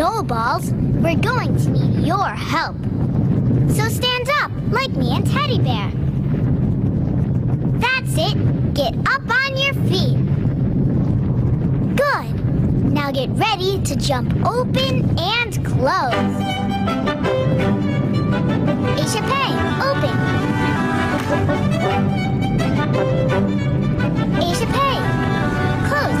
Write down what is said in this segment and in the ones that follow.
the snowballs, we're going to need your help. So stand up, like me and Teddy Bear. That's it. Get up on your feet. Good. Now get ready to jump open and close. Pay, open. Pay, close.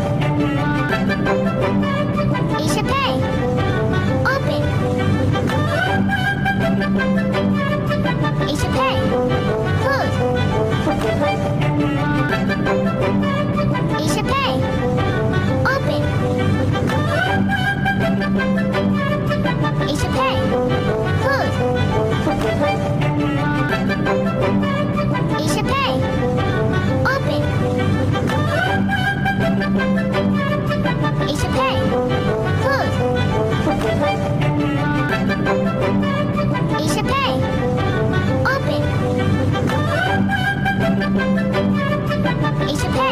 It's pay. Close. Food. It's. Open. It's a pig. Food. It's. Open. It's a pig.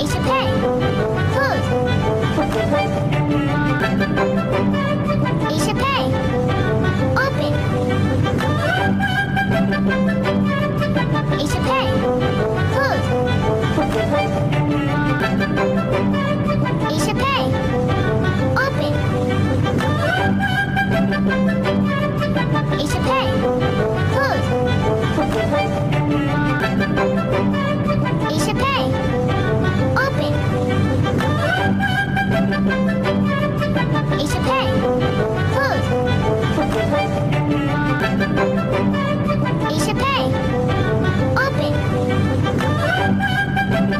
Ace of Pay. Pay. Open.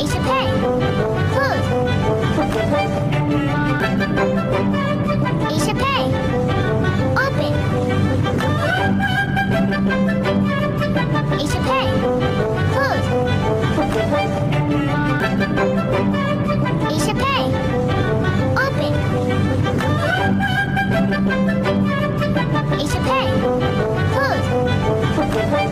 Ace pay. Pen. Food. Ace. Open. Ace of Pen. Food. Ace. Open. Ace of Pen. Food.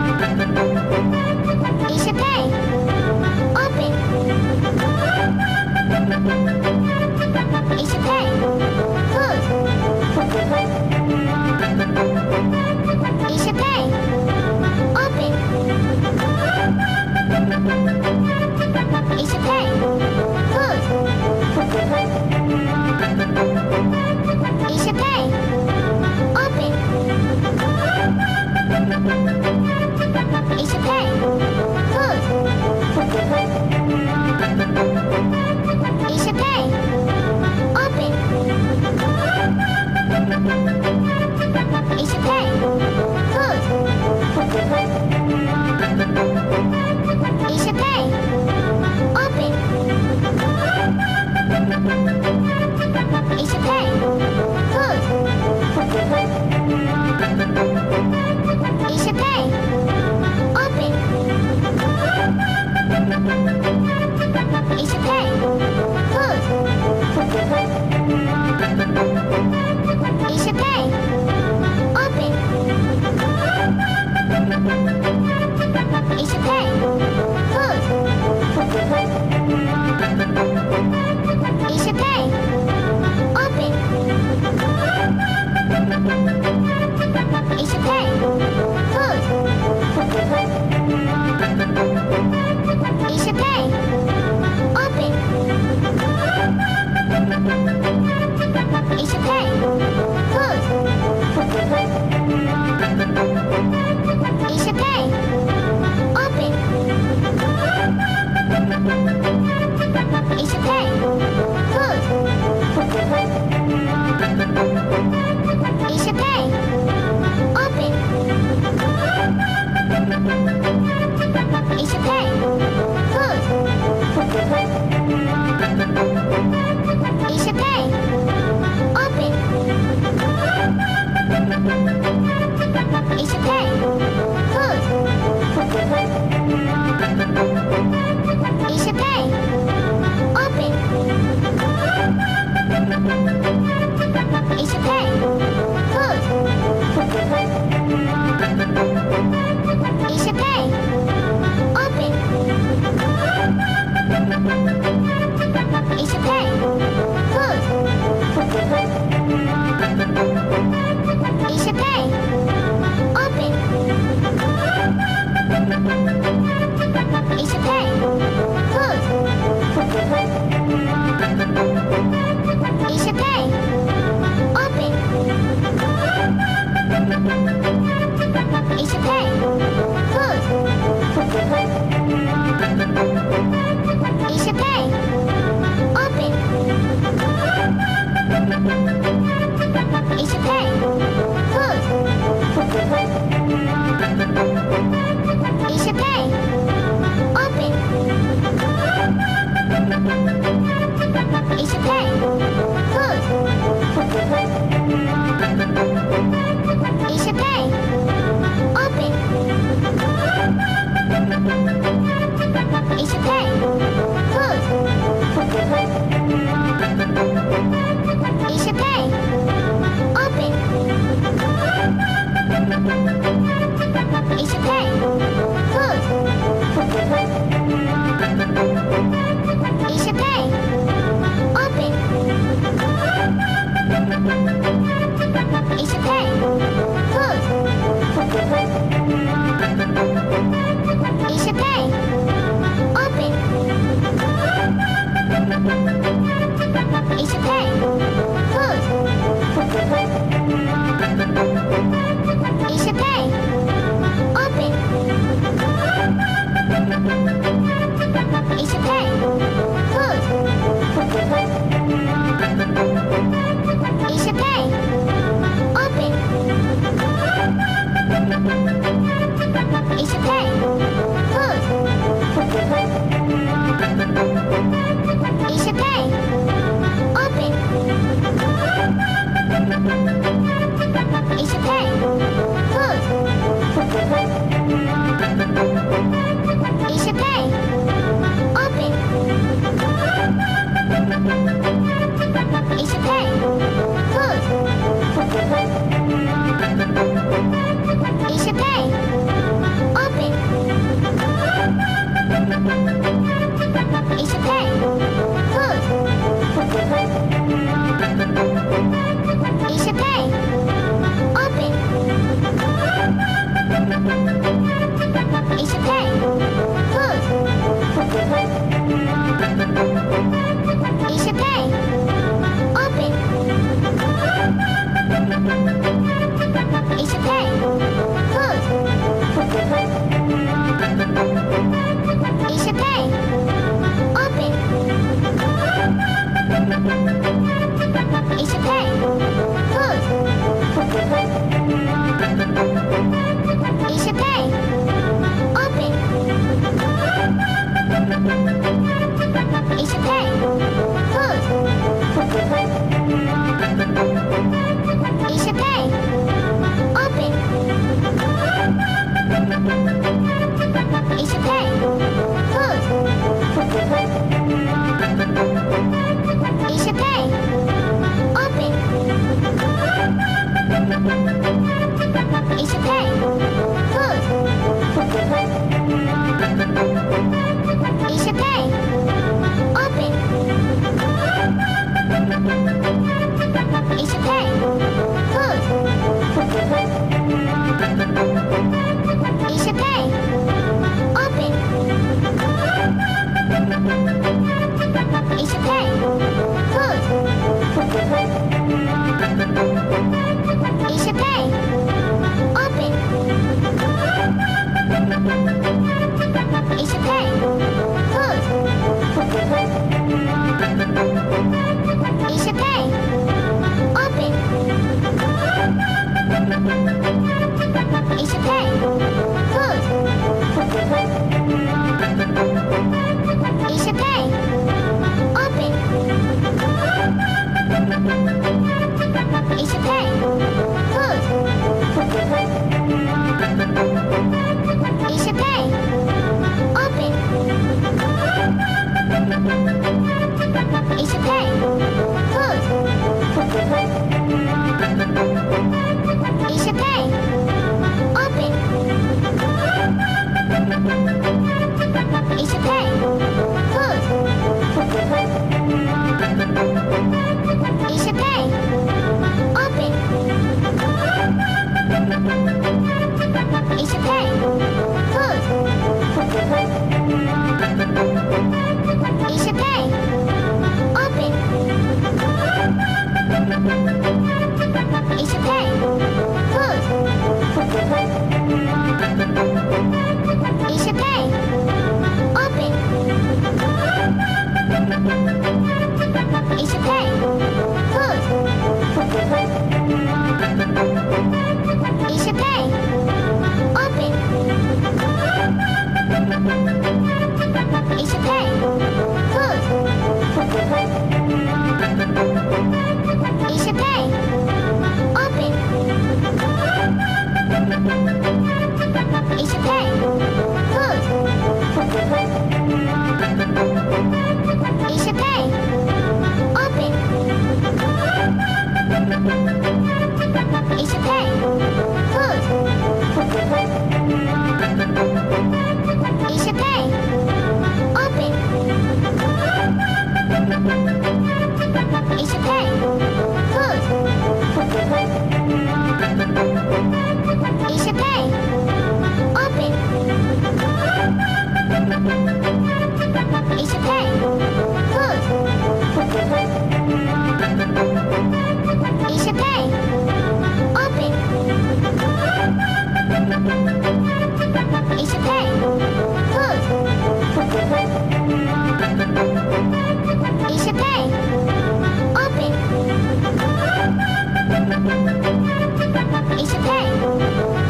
Ace Pay.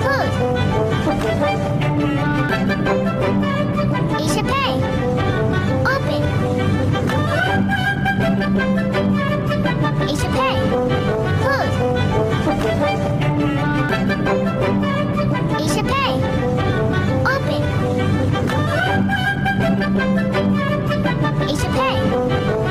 Close. Ace Pay. Open. Ace Pay. Close. Ace Pay. Open. Ace Pay.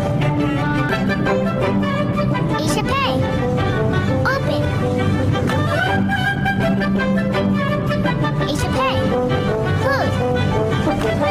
Chappé. Open. Hey,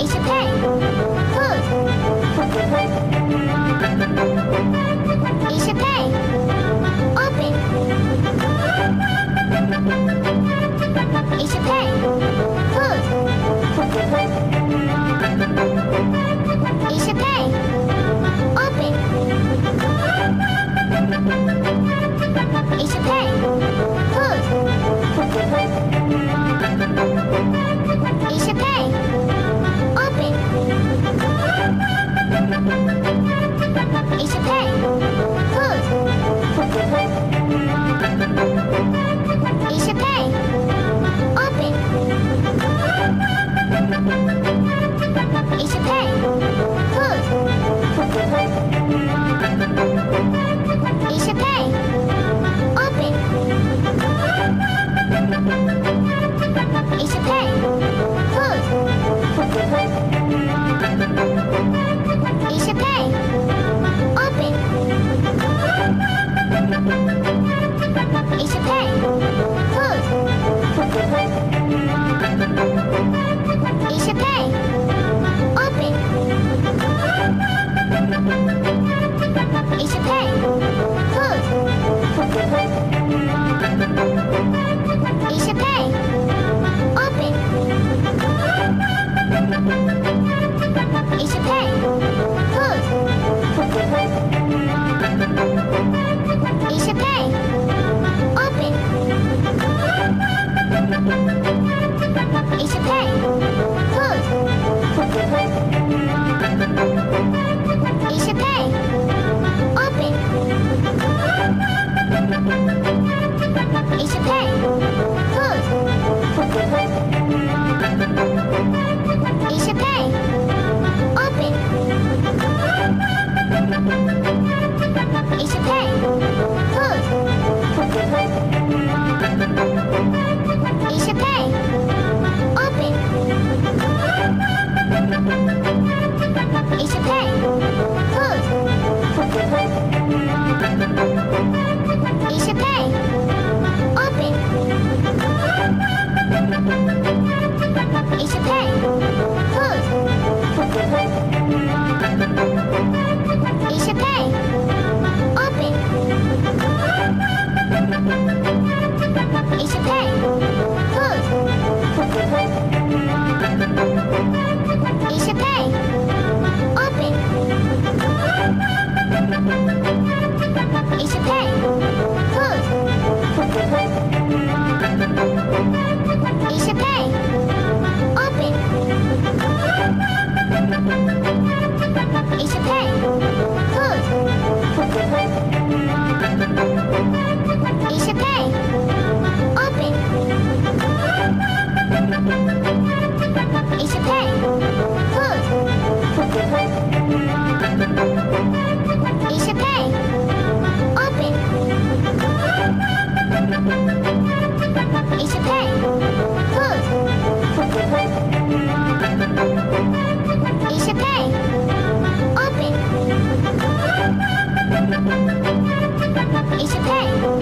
Ace of Pay. Ace pay. Pen. Food. Ace. Open. Ace pay. Pen. Food. Ace. Open. Ace of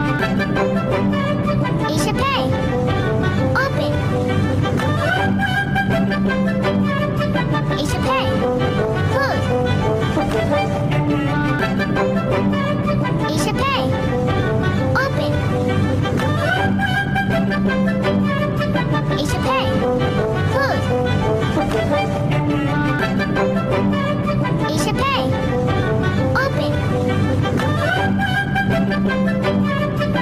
Chappé. Up it. Échappé. Good. Échappé. Up it. Échappé. Good. Échappé.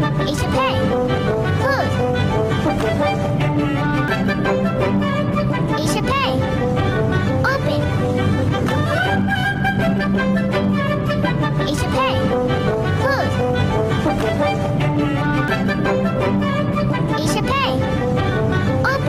80회 굿 20회 오픈 20회 굿 20회 오픈